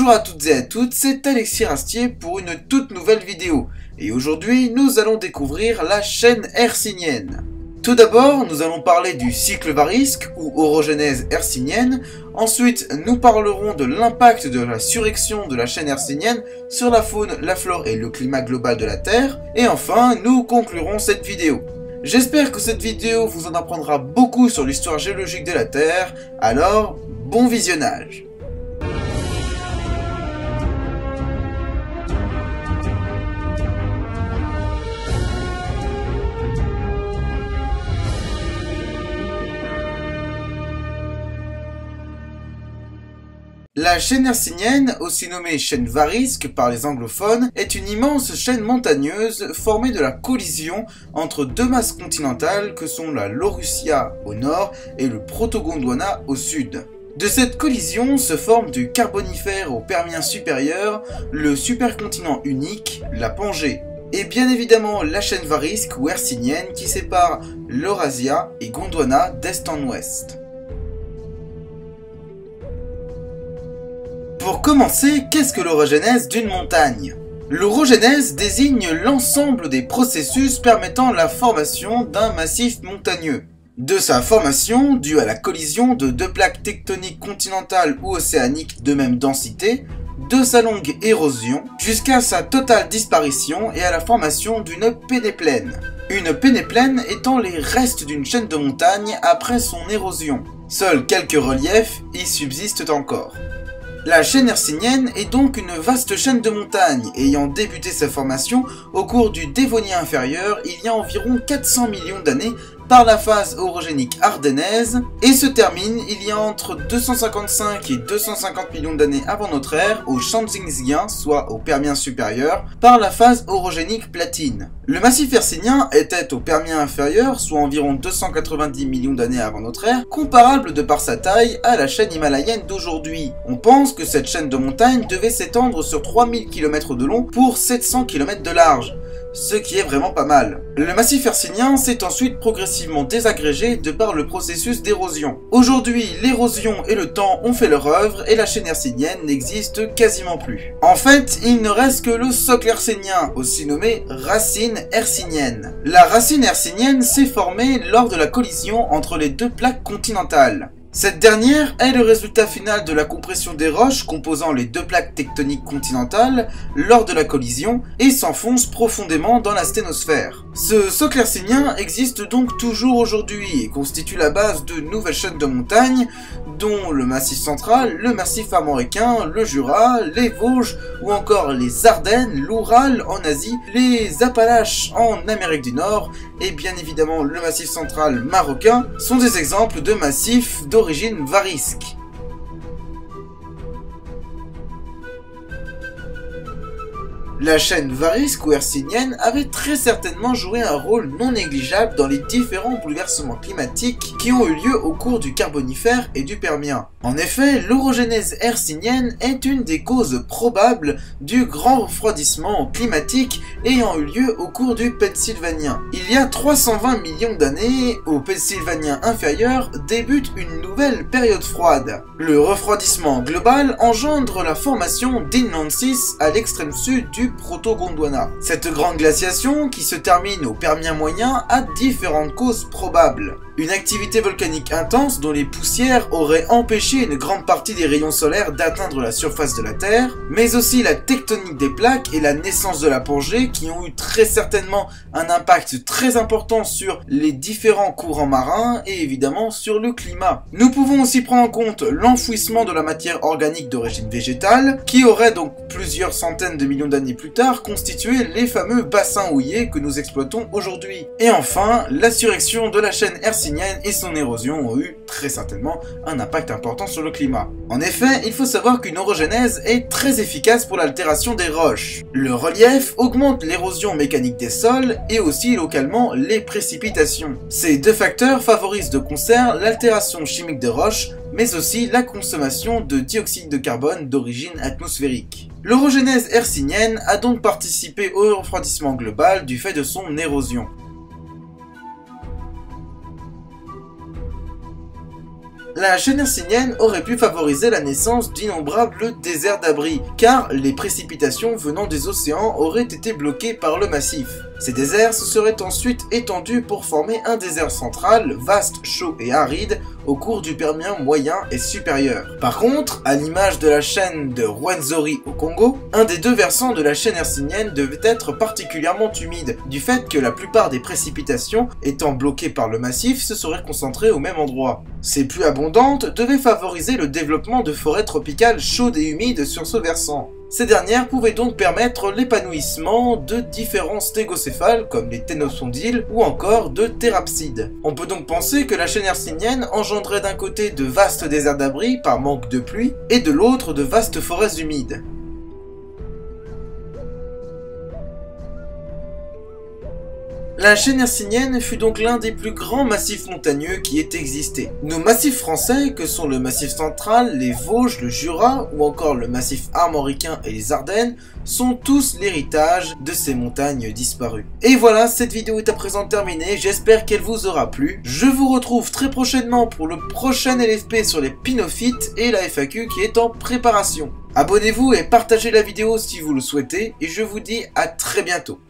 Bonjour à toutes et à toutes, c'est Alexis Rastier pour une toute nouvelle vidéo. Et aujourd'hui, nous allons découvrir la chaîne hercynienne. Tout d'abord, nous allons parler du cycle varisque ou orogenèse hercynienne. Ensuite, nous parlerons de l'impact de la surrection de la chaîne hercynienne sur la faune, la flore et le climat global de la Terre. Et enfin, nous conclurons cette vidéo. J'espère que cette vidéo vous en apprendra beaucoup sur l'histoire géologique de la Terre, alors bon visionnage La chaîne hercynienne, aussi nommée chaîne varisque par les anglophones, est une immense chaîne montagneuse formée de la collision entre deux masses continentales que sont la Laurussia au nord et le Proto-Gondwana au sud. De cette collision se forme du Carbonifère au Permien supérieur le supercontinent unique, la Pangée, et bien évidemment la chaîne varisque ou hercynienne qui sépare l'Eurasia et Gondwana d'est en ouest. Pour commencer, qu'est-ce que l'orogenèse d'une montagne? L'orogenèse désigne l'ensemble des processus permettant la formation d'un massif montagneux. De sa formation, due à la collision de deux plaques tectoniques continentales ou océaniques de même densité, de sa longue érosion, jusqu'à sa totale disparition et à la formation d'une pénéplaine. Une pénéplaine étant les restes d'une chaîne de montagnes après son érosion. Seuls quelques reliefs y subsistent encore. La chaîne hercynienne est donc une vaste chaîne de montagnes, ayant débuté sa formation au cours du Dévonien inférieur il y a environ 400 millions d'années par la phase orogénique ardennaise et se termine il y a entre 255 et 250 millions d'années avant notre ère au Changxingien, soit au Permien supérieur, par la phase orogénique platine. Le massif hercynien était au Permien inférieur, soit environ 290 millions d'années avant notre ère, comparable de par sa taille à la chaîne himalayenne d'aujourd'hui. On pense que cette chaîne de montagnes devait s'étendre sur 3000 km de long pour 700 km de large ce qui est vraiment pas mal. Le massif hercynien s'est ensuite progressivement désagrégé de par le processus d'érosion. Aujourd'hui, l'érosion et le temps ont fait leur œuvre et la chaîne hercynienne n'existe quasiment plus. En fait, il ne reste que le socle hercynien, aussi nommé racine hercynienne. La racine hercynienne s'est formée lors de la collision entre les deux plaques continentales. Cette dernière est le résultat final de la compression des roches composant les deux plaques tectoniques continentales lors de la collision et s'enfonce profondément dans la sténosphère. Ce socle hercynien existe donc toujours aujourd'hui et constitue la base de nouvelles chaînes de montagnes dont le Massif central, le Massif armoricain, le Jura, les Vosges ou encore les Ardennes, l'Oural en Asie, les Appalaches en Amérique du Nord et bien évidemment le Massif central marocain sont des exemples de massifs d'origine varisque. La chaîne hercynienne avait très certainement joué un rôle non négligeable dans les différents bouleversements climatiques qui ont eu lieu au cours du Carbonifère et du Permien. En effet, l'orogénèse hercynienne est une des causes probables du grand refroidissement climatique ayant eu lieu au cours du Pennsylvanien. Il y a 320 millions d'années, au Pennsylvanien inférieur débute une nouvelle période froide. Le refroidissement global engendre la formation d'Inlansis à l'extrême sud du Proto-Gondwana. Cette grande glaciation, qui se termine au Permien moyen, a différentes causes probables. Une activité volcanique intense dont les poussières auraient empêché une grande partie des rayons solaires d'atteindre la surface de la Terre, mais aussi la tectonique des plaques et la naissance de la Pangée qui ont eu très certainement un impact très important sur les différents courants marins et évidemment sur le climat. Nous pouvons aussi prendre en compte l'enfouissement de la matière organique d'origine végétale qui aurait donc plusieurs centaines de millions d'années plus tard constitué les fameux bassins houillés que nous exploitons aujourd'hui. Et enfin, la surrection de la chaîne hercynienne et son érosion ont eu très certainement un impact important sur le climat. En effet, il faut savoir qu'une orogenèse est très efficace pour l'altération des roches. Le relief augmente l'érosion mécanique des sols et aussi localement les précipitations. Ces deux facteurs favorisent de concert l'altération chimique des roches, mais aussi la consommation de dioxyde de carbone d'origine atmosphérique. L'orogenèse hercynienne a donc participé au refroidissement global du fait de son érosion. La chaîne hercynienne aurait pu favoriser la naissance d'innombrables déserts d'abri, car les précipitations venant des océans auraient été bloquées par le massif. Ces déserts se seraient ensuite étendus pour former un désert central, vaste, chaud et aride, au cours du Permien moyen et supérieur. Par contre, à l'image de la chaîne de Rwenzori au Congo, un des deux versants de la chaîne hercynienne devait être particulièrement humide, du fait que la plupart des précipitations, étant bloquées par le massif, se seraient concentrées au même endroit. Ces pluies abondantes devaient favoriser le développement de forêts tropicales chaudes et humides sur ce versant. Ces dernières pouvaient donc permettre l'épanouissement de différents stégocéphales comme les ténosondiles ou encore de thérapsides. On peut donc penser que la chaîne hercynienne engendrait d'un côté de vastes déserts d'abri par manque de pluie et de l'autre de vastes forêts humides. La chaîne hercynienne fut donc l'un des plus grands massifs montagneux qui ait existé. Nos massifs français, que sont le massif central, les Vosges, le Jura ou encore le massif armoricain et les Ardennes, sont tous l'héritage de ces montagnes disparues. Et voilà, cette vidéo est à présent terminée, j'espère qu'elle vous aura plu. Je vous retrouve très prochainement pour le prochain LFP sur les pinophytes et la FAQ qui est en préparation. Abonnez-vous et partagez la vidéo si vous le souhaitez, et je vous dis à très bientôt.